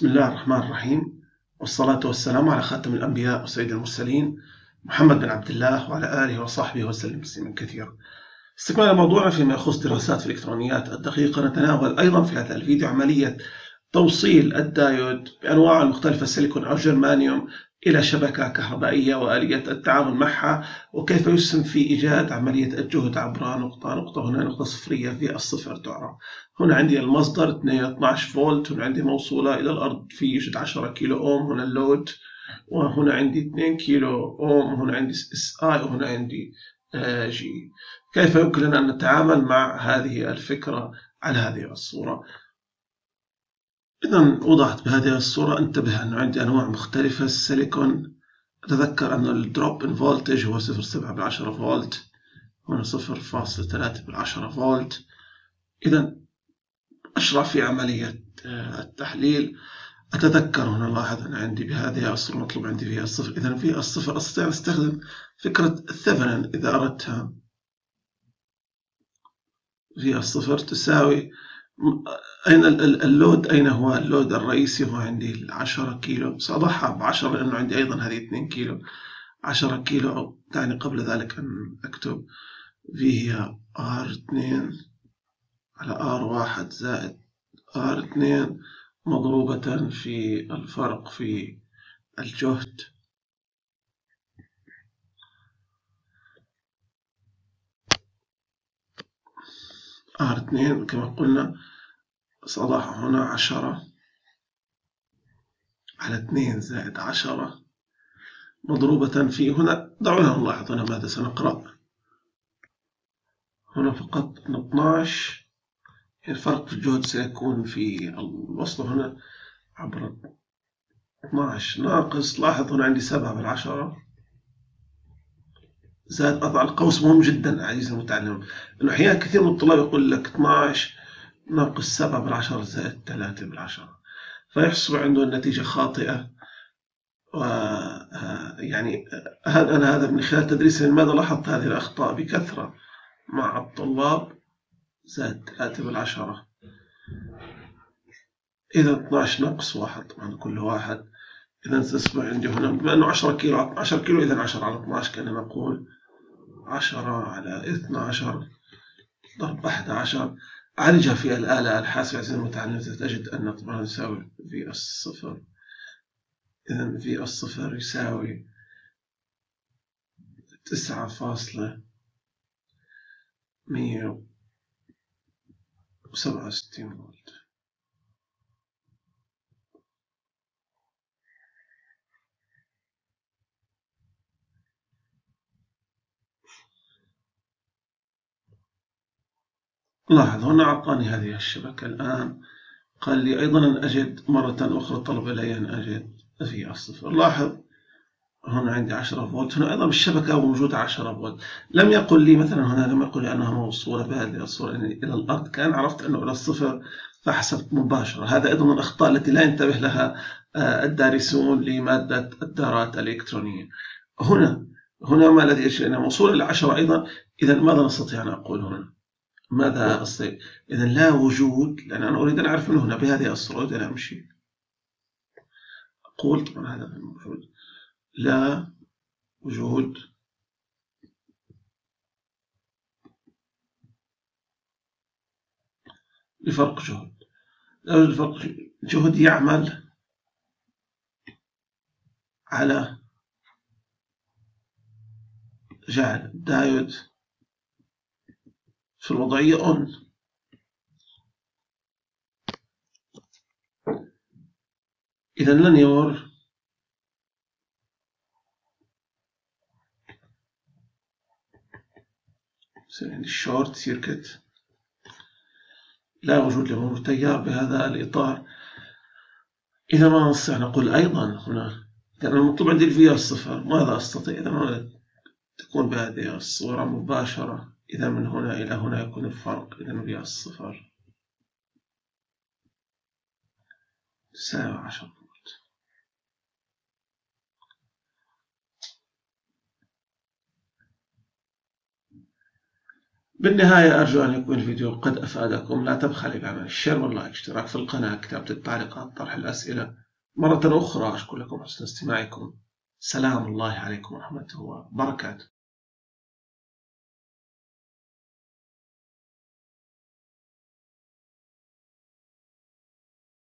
بسم الله الرحمن الرحيم والصلاة والسلام على خاتم الأنبياء وسيد المرسلين محمد بن عبد الله وعلى آله وصحبه وسلم تسليما كثيرا. استكمالا موضوعنا فيما يخص دراسات في الإلكترونيات الدقيقة نتناول أيضا في هذا الفيديو عملية توصيل الدايود بأنواع المختلفة السيليكون أو جرمانيوم إلى شبكة كهربائية وآلية التعامل معها وكيف يسهم في إيجاد عملية الجهد عبر نقطة نقطة هنا نقطة صفرية في الصفر تعرف هنا عندي المصدر 12 فولت هنا عندي موصولة إلى الأرض في يوجد 10 كيلو أوم هنا ال load وهنا عندي 2 كيلو أوم هنا عندي Si وهنا عندي جي. كيف يمكن لنا أن نتعامل مع هذه الفكرة على هذه الصورة؟ إذا وضحت بهذه الصورة انتبه أنه عندي أنواع مختلفة. السيليكون أتذكر أن ال drop in voltage هو 0.7 بالعشرة فولت هنا 0.3 بالعشرة فولت. إذا أشرع في عملية آه، التحليل. أتذكر هنا لاحظ أنا عندي بهذه الصورة مطلوب عندي فيها الصفر إذا في الصفر أستطيع أن أستخدم فكرة الثفنن إذا أردتها. في الصفر تساوي أين اللود؟ أين هو اللود الرئيسي؟ هو عندي 10 كيلو. سأضعها ب 10 لأنه عندي أيضا هذه 2 كيلو. 10 كيلو دعني قبل ذلك أن أكتب. V هي R2 على R1 زائد R2 مضروبة في الفرق في الجهد. R2 كما قلنا سأضع هنا عشرة على اثنين زائد عشرة مضروبة في هنا. دعونا نلاحظ هنا ماذا سنقرأ؟ هنا فقط 12 الفرق في الجهد سيكون في الوصل هنا عبر 12 ناقص لاحظ هنا عندي 7 بالعشرة زائد أضع القوس. مهم جدا عزيزي المتعلم. لأنه أحيانا كثير من الطلاب يقول لك 12 ناقص سبعة بالعشرة زائد ثلاثة بالعشرة فيحصل عنده النتيجة خاطئة و آه، يعني هذا أنا هذا من خلال تدريسي لماذا لاحظت؟ هذه الأخطاء بكثرة مع الطلاب زائد ثلاثة بالعشرة إذا 12 ناقص واحد طبعا كل واحد. إذا ستصبح عندي هنا بما أنه 10 كيلو 10 كيلو إذا 10 على 12 كأننا نقول 10 على 12 ضرب 11 عالجها في الآلة الحاسبة المتعلم تجد أن طبعا يساوي في الصفر. إذا في الصفر يساوي تسعة فاصلة مية وسبعة وستين فولت. لاحظ هنا أعطاني هذه الشبكة الآن. قال لي أيضا أن أجد مرة أخرى طلب إلي أن أجد في الصفر. لاحظ هنا عندي 10 فولت. هنا أيضا بالشبكة موجودة 10 فولت. لم يقل لي مثلا هنا لم يقل لي أنها موصولة بهذه الصورة يعني إلى الأرض. كان عرفت أنه إلى الصفر فحسبت مباشرة. هذا أيضا من الأخطاء التي لا ينتبه لها آه، الدارسون لمادة الدارات الإلكترونية. هنا هنا ما الذي يجري أنها موصولة إلى 10 أيضا؟ إذا ماذا نستطيع أن أقول هنا؟ ماذا أستطيع إذا لا وجود لأن أنا أريد أن أعرف من هنا بهذه الصورة أريد أن أمشي. أقول طبعا هذا المفروض لا وجود. لفرق جهد. لا وجود فرق جهد يعمل على جعل. دايود في الوضعية on. إذا لن يمر عندي ال short circuit لا وجود لمرور تيار بهذا الإطار. إذا ما نستطيع نقول أيضا هنا. لأن المطلوب عندي ال V الصفر ماذا أستطيع؟ إذا تكون بهذه الصورة مباشرة. إذا من هنا إلى هنا يكون الفرق. إذا V الصفر. تساوي عشر فولت بالنهاية أرجو أن يكون الفيديو قد أفادكم. لا تبخلي بعمل ال share وال like. اشتراك في القناة. كتابة التعليقات. طرح الأسئلة. مرة أخرى أشكر لكم حسن استماعكم. سلام الله عليكم ورحمته وبركاته.